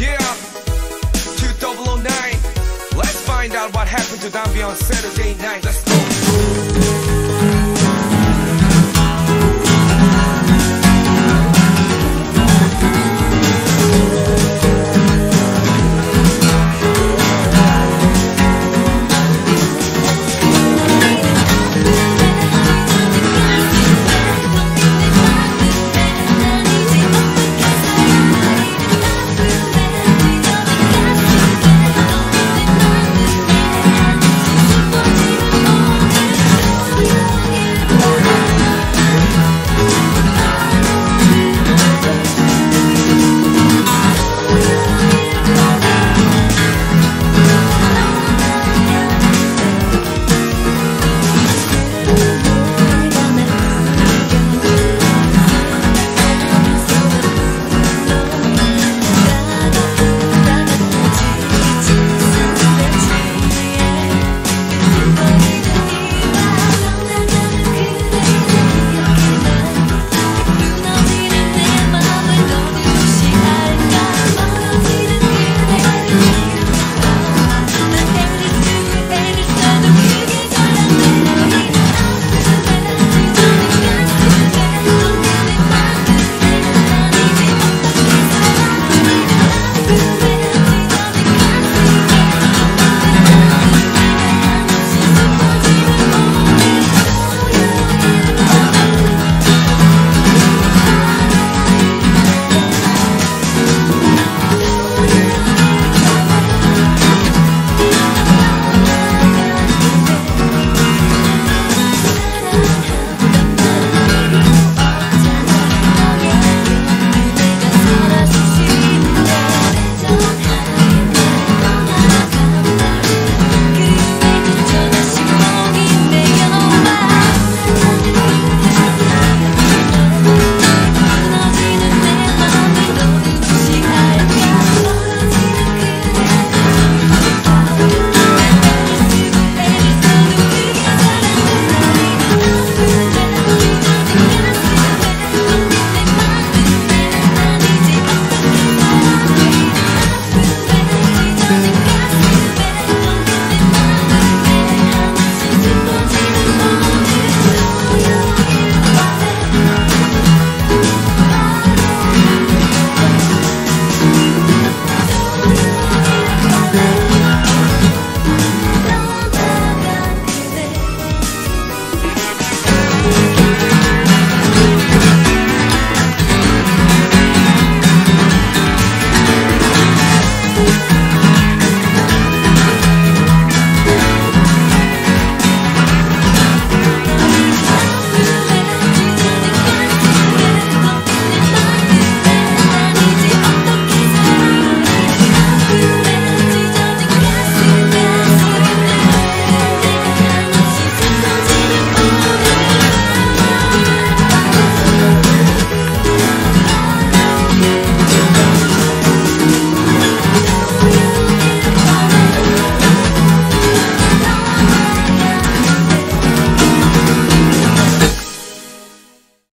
Yeah, 2009. Let's find out what happened to Dambi on Saturday night. Let's go.